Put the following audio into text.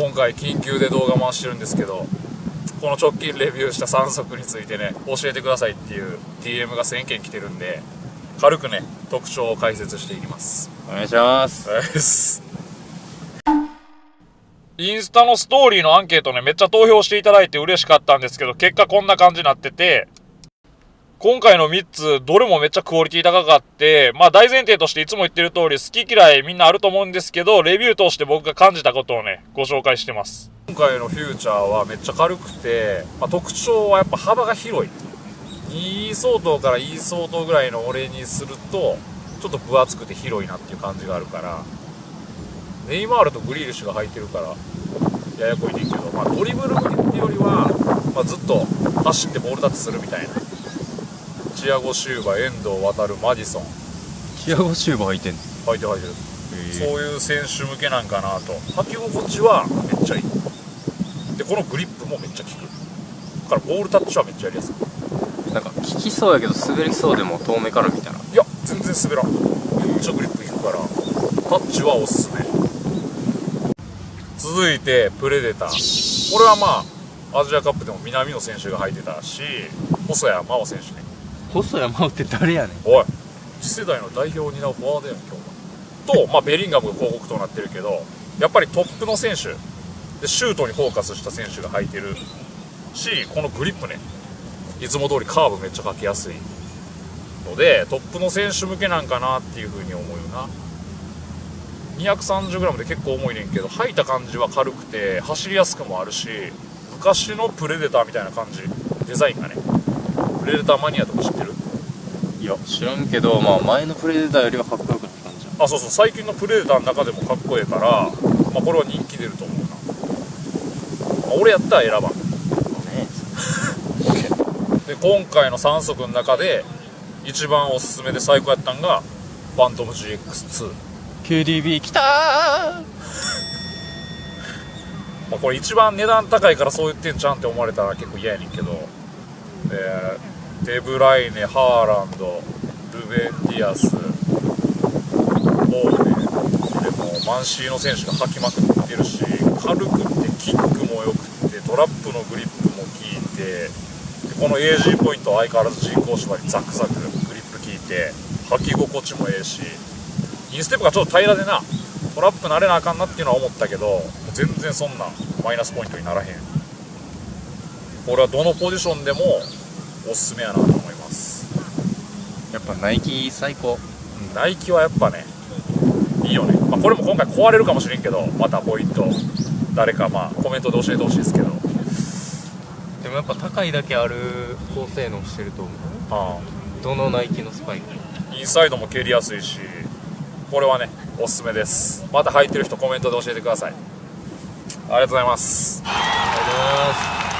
今回緊急で動画回してるんですけどこの直近レビューした3足についてね教えてくださいっていう DM が1000件来てるんで軽くね特徴を解説していきます。お願いします。インスタのストーリーのアンケートねめっちゃ投票していただいて嬉しかったんですけど結果こんな感じになってて今回の3つどれもめっちゃクオリティ高かってまあ大前提としていつも言ってる通り好き嫌いみんなあると思うんですけどレビュー通して僕が感じたことをねご紹介してます。今回のフューチャーはめっちゃ軽くて、まあ、特徴はやっぱ幅が広い。E 相当から E 相当ぐらいの俺にするとちょっと分厚くて広いなっていう感じがあるから。ネイマールとグリーリッシュが履いてるからややこいねんけど、まあ、ドリブルっていうよりは、まあ、ずっと走ってボールタッチするみたいな。チアゴ・シューバ遠藤航マディソン。チアゴシューバー履いてんの履いてる履いてるそういう選手向けなんかなと。履き心地はめっちゃいい。でこのグリップもめっちゃ効く。だからボールタッチはめっちゃやりやすい。なんか効きそうやけど滑りそうでも遠目から見たらいや全然滑らん。めっちゃグリップ効くから。タッチはおすすめ。続いてプレデター。これはまあアジアカップでも南野選手が履いてたし細谷真央選手ね細谷真央って誰やねん。おい次世代の代表を担うフォワードやん今日は。と、まあ、ベリンガムが広告となってるけどやっぱりトップの選手でシュートにフォーカスした選手が履いてるしこのグリップね。いつも通りカーブめっちゃかけやすい。のでトップの選手向けなんかなっていう風に思うよな。230g で結構重いねんけど履いた感じは軽くて走りやすくもあるし昔のプレデターみたいな感じデザインがね。プレデターマニアとか知ってる？いや知らんけどまあ前のプレデターよりはかっこよくなったんじゃん。あそうそう。最近のプレデターの中でもかっこええから、まあ、これは人気出ると思うな、まあ俺やったら選ばん。ね。で今回の3足の中で一番おすすめで最高やったんがファントム GX2 KDB 来たー！まあ、これ一番値段高いからそう言ってんちゃうんって思われたら結構嫌やねんけど、えーデブライネハーランドルベン・ディアスボーネ。でもマンシーの選手が履きまくってるし軽くってキックも良くてトラップのグリップも効いてでこの AG ポイント相変わらず人工芝にザクザクグリップ効いて履き心地もええしインステップがちょっと平らでなトラップ慣れなあかんなっていうのは思ったけど全然そんなマイナスポイントにならへん。これはどのポジションでもおすすめやなと思います。やっぱナイキ最高。うん。ナイキはやっぱねいいよね、まあ、これも今回壊れるかもしれんけどまたポイント誰かまあコメントで教えてほしいですけど。でもやっぱ高いだけある高性能してると思う。あどのナイキのスパイク？あインサイドも蹴りやすいしこれはねおすすめです。また履いてる人コメントで教えてください。ありがとうございます。ありがとうございます